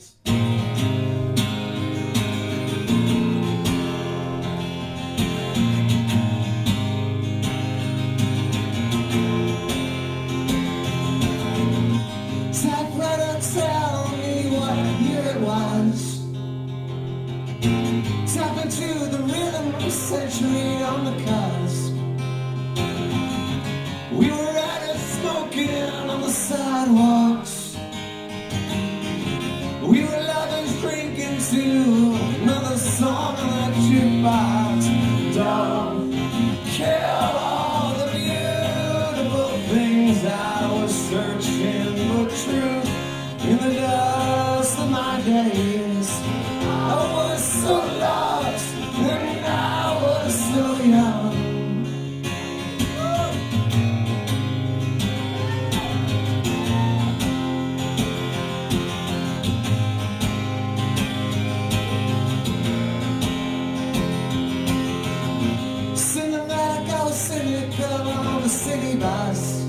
Peace. Typewriter, tell me what year it was. Tapping to the rhythm of century on the cusp. We were smoking on the sidewalks. Searching for truth in the dust of my days. I was so lost and I was so young. Singing I on the city bus.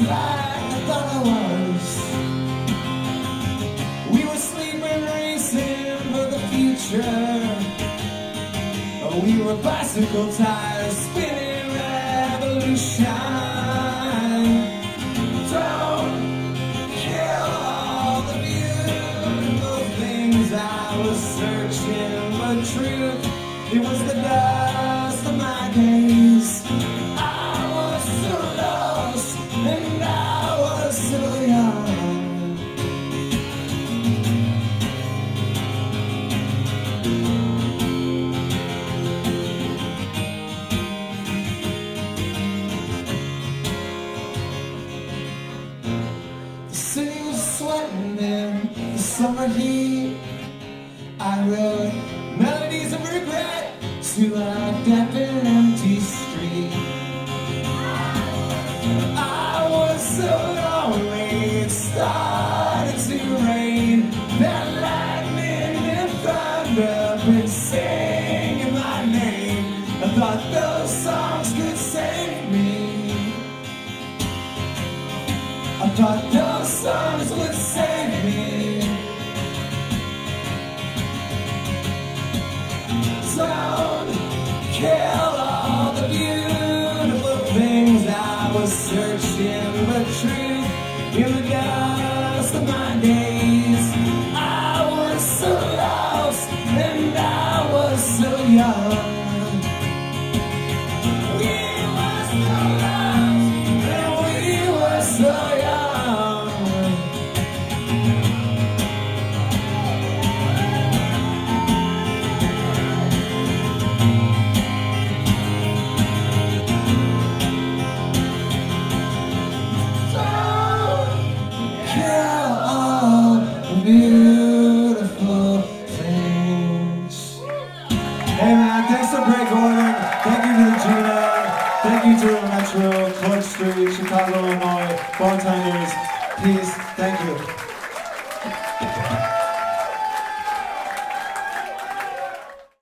Like I thought I was. We were sleeping, racing for the future. We were bicycle tires spinning revolution. Don't kill all the beautiful things I was searching for truth. It was the dust sweating in the summer heat. I wrote melodies of regret to a deaf and empty street. I was so lonely, it started to rain. That lightning and thunder been singing my name. I thought those songs could save me. I thought kill all the beautiful things I was searching for truth in the dust of my days. I was so lost and I was so young. Beautiful things. Hey man, thanks to Grey Gordon. Thank you to the G-Man. Thank you to Metro, Clark Street, Chicago, Illinois, bartenders. Peace. Thank you.